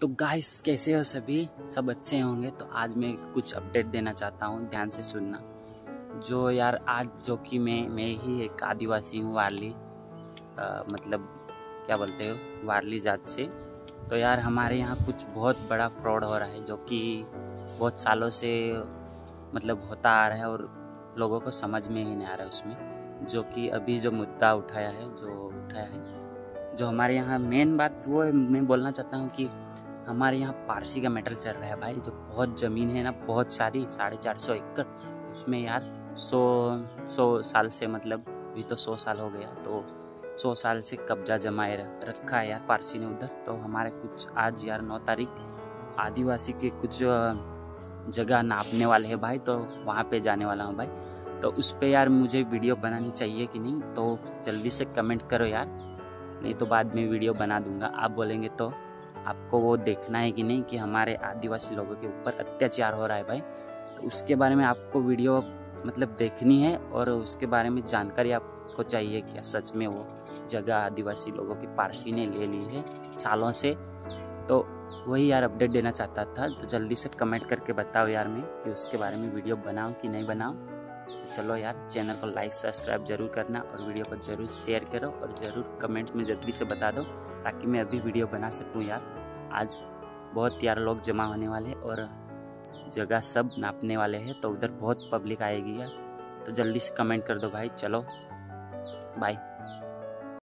तो गाइस कैसे हो सभी? सब अच्छे होंगे। तो आज मैं कुछ अपडेट देना चाहता हूँ ध्यान से सुनना। जो यार आज जो कि मैं मैं ही एक आदिवासी हूँ वारली। आ, मतलब क्या बोलते हो? वारली जात से। तो यार हमारे यहाँ कुछ बहुत बड़ा फ्रॉड हो रहा है जो कि बहुत सालों से मतलब होता आ रहा है और लोगों को समझ में ही नहीं आ रहा है उसमें। जो कि अभी जो मुद्दा उठाया है जो उठाया है जो हमारे यहाँ मेन बात वो मैं बोलना चाहता हूँ कि हमारे यहाँ पारसी का मेटल चल रहा है भाई, जो बहुत ज़मीन है ना, बहुत सारी, साढ़े चार सौ एकड़। उसमें यार सौ सौ साल से मतलब अभी तो सौ साल हो गया तो सौ साल से कब्जा जमाए रखा है यार पारसी ने उधर। तो हमारे कुछ आज यार नौ तारीख, आदिवासी के कुछ जगह नापने वाले हैं भाई तो वहाँ पे जाने वाला हूँ भाई। तो उस पर यार मुझे वीडियो बनानी चाहिए कि नहीं तो जल्दी से कमेंट करो यार, नहीं तो बाद में वीडियो बना दूँगा, आप बोलेंगे तो। आपको वो देखना है कि नहीं कि हमारे आदिवासी लोगों के ऊपर अत्याचार हो रहा है भाई। तो उसके बारे में आपको वीडियो मतलब देखनी है और उसके बारे में जानकारी आपको चाहिए क्या सच में वो जगह आदिवासी लोगों की पारसी ने ले ली है सालों से। तो वही यार अपडेट देना चाहता था तो जल्दी से कमेंट करके बताओ यार मैं कि उसके बारे में वीडियो बनाऊँ कि नहीं बनाऊँ। चलो यार चैनल को लाइक सब्सक्राइब ज़रूर करना और वीडियो को ज़रूर शेयर करो और ज़रूर कमेंट में जल्दी से बता दो ताकि मैं अभी वीडियो बना सकूँ यार। आज बहुत यार लोग जमा होने वाले हैं और जगह सब नापने वाले हैं तो उधर बहुत पब्लिक आएगी यार। तो जल्दी से कमेंट कर दो भाई, चलो। बाय